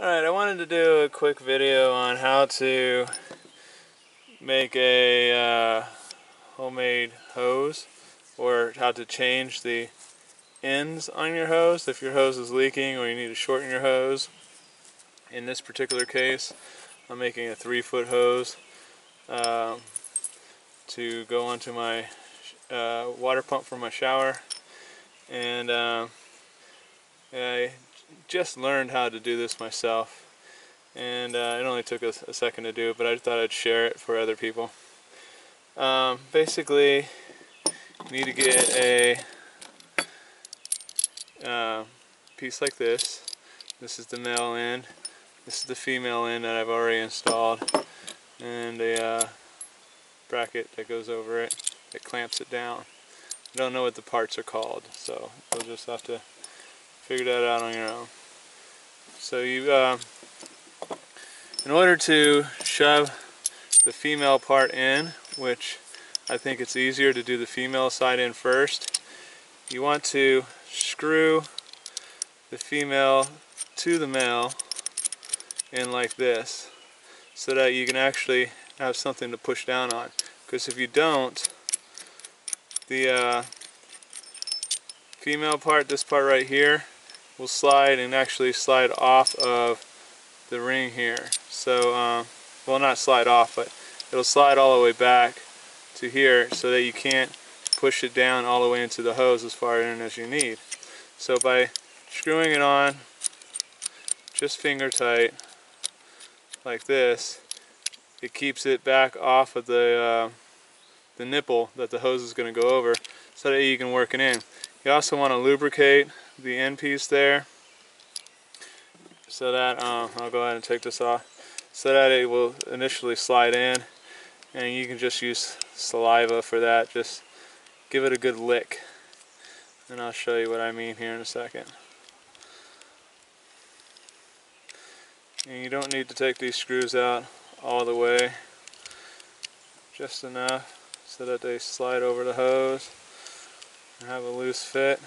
Alright, I wanted to do a quick video on how to make a uh, homemade hose or how to change the ends on your hose if your hose is leaking or you need to shorten your hose. In this particular case, I'm making a three foot hose um, to go onto my uh, water pump for my shower and uh, I just learned how to do this myself and uh, it only took a, a, second to do but I thought I'd share it for other people. Um, basically you need to get a uh, piece like this. This is the male end. This is the female end that I've already installed and a uh, bracket that goes over it that clamps it down. I don't know what the parts are called so we'll just have to figure that out on your own. So you, uh, in order to shove the female part in, which I think it's easier to do the female side in first, you want to screw the female to the male in like this so that you can actually have something to push down on because if you don't the uh, female part, this part right here will slide and actually slide off of the ring here. So, uh, well not slide off, but it'll slide all the way back to here so that you can't push it down all the way into the hose as far in as you need. So by screwing it on just finger tight like this, it keeps it back off of the, uh, the nipple that the hose is going to go over so that you can work it in. You also want to lubricate the end piece there. So that uh, I'll go ahead and take this off. So that it will initially slide in and you can just use saliva for that. Just give it a good lick. And I'll show you what I mean here in a second. And you don't need to take these screws out all the way. Just enough so that they slide over the hose and have a loose fit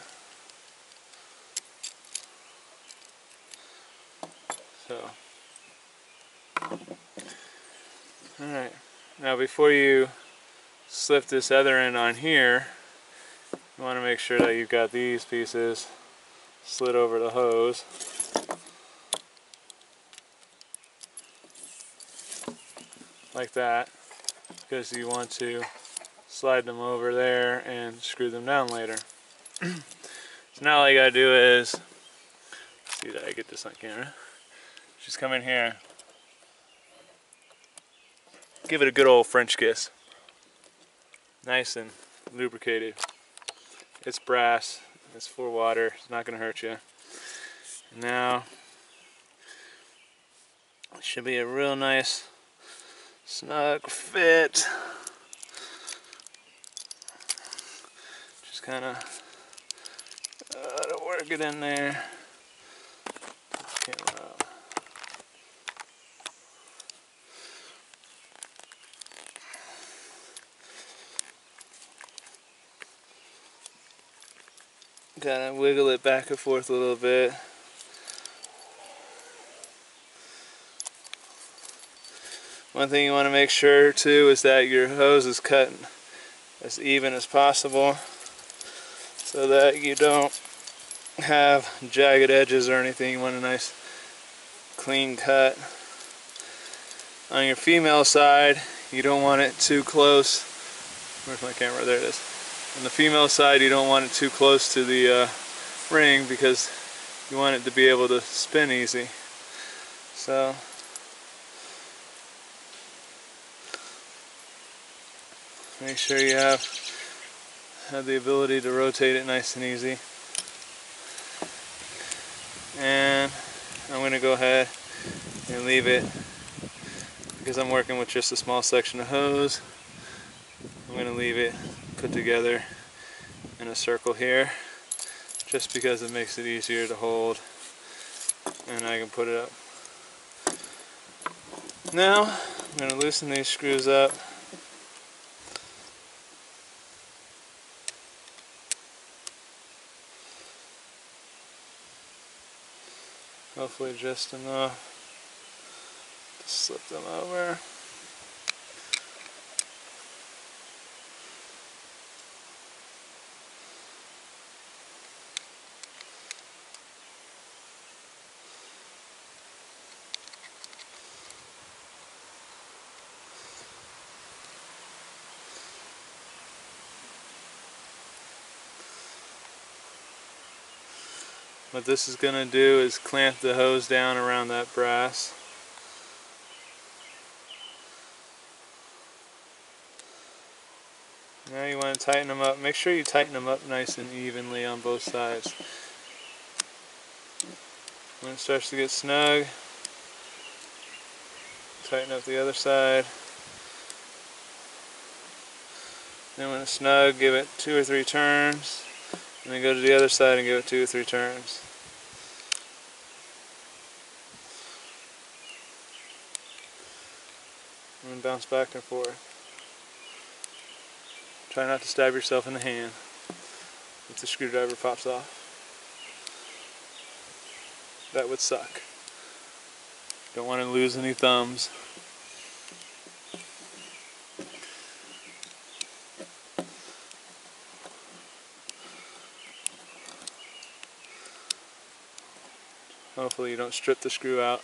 So, alright, now before you slip this other end on here, you want to make sure that you've got these pieces slid over the hose. Like that, because you want to slide them over there and screw them down later. so now all you gotta do is, see that I get this on camera. Just come in here. Give it a good old French kiss. Nice and lubricated. It's brass. It's for water. It's not to hurt you. Now, it should be a real nice snug fit. Kind of uh, work it in there. kind of wiggle it back and forth a little bit. One thing you want to make sure too is that your hose is cut as even as possible so that you don't have jagged edges or anything. You want a nice clean cut. On your female side, you don't want it too close. Where's my camera? There it is. On the female side, you don't want it too close to the uh, ring because you want it to be able to spin easy. So, make sure you have, have the ability to rotate it nice and easy. And I'm going to go ahead and leave it because I'm working with just a small section of hose. I'm going to leave it put together in a circle here just because it makes it easier to hold and I can put it up. Now I'm going to loosen these screws up Hopefully uh, just enough to slip them over. What this is going to do is clamp the hose down around that brass. Now you want to tighten them up. Make sure you tighten them up nice and evenly on both sides. When it starts to get snug, tighten up the other side. Then when it's snug, give it two or three turns. And then go to the other side and give it two or three turns. And then bounce back and forth. Try not to stab yourself in the hand if the screwdriver pops off. That would suck. Don't want to lose any thumbs. Hopefully you don't strip the screw out.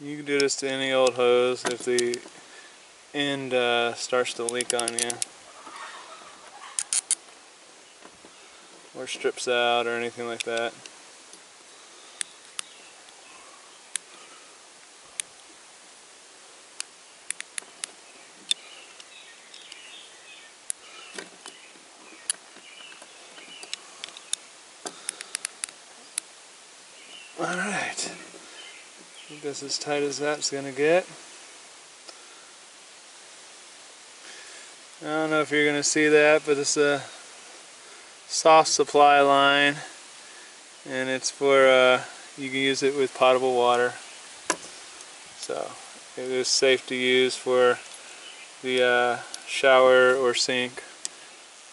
You can do this to any old hose if the end uh, starts to leak on you. Or strips out or anything like that. Alright, I that's as tight as that's going to get. I don't know if you're going to see that, but it's a soft supply line and it's for uh, you can use it with potable water. So it is safe to use for the uh, shower or sink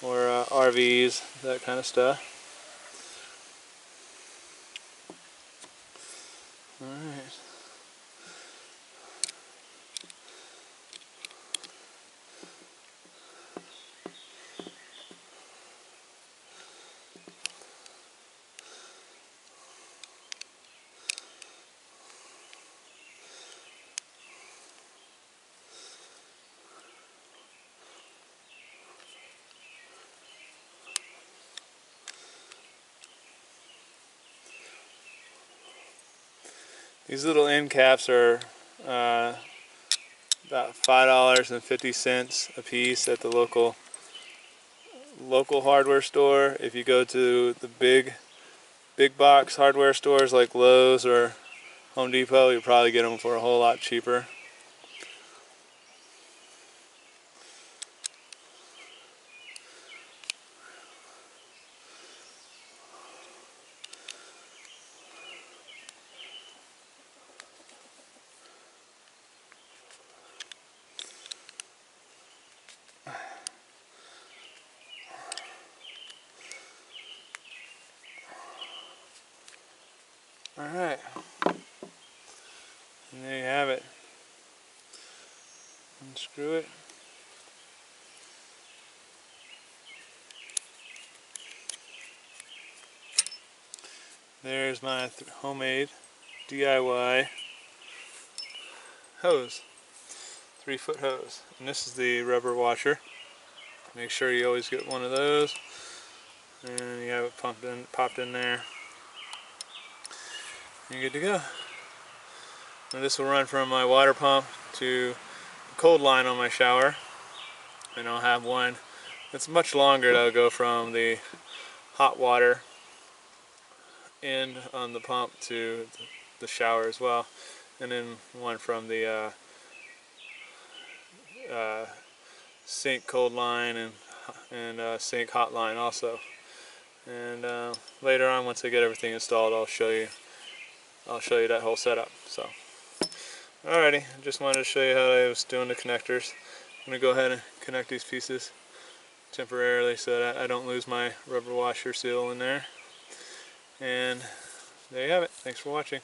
or uh, RVs that kind of stuff. Alright These little end caps are uh, about five dollars and fifty cents a piece at the local local hardware store. If you go to the big big box hardware stores like Lowe's or Home Depot, you'll probably get them for a whole lot cheaper. Alright. And there you have it. Unscrew it. There's my th homemade DIY hose. Three foot hose. And this is the rubber washer. Make sure you always get one of those. And you have it pumped in, popped in there you're good to go. This will run from my water pump to the cold line on my shower. And I'll have one that's much longer that'll go from the hot water end on the pump to the shower as well. And then one from the uh, uh, sink cold line and, and uh, sink hot line also. and uh, later on once I get everything installed I'll show you I'll show you that whole setup so. Alrighty I just wanted to show you how I was doing the connectors. I'm gonna go ahead and connect these pieces temporarily so that I don't lose my rubber washer seal in there. And there you have it. Thanks for watching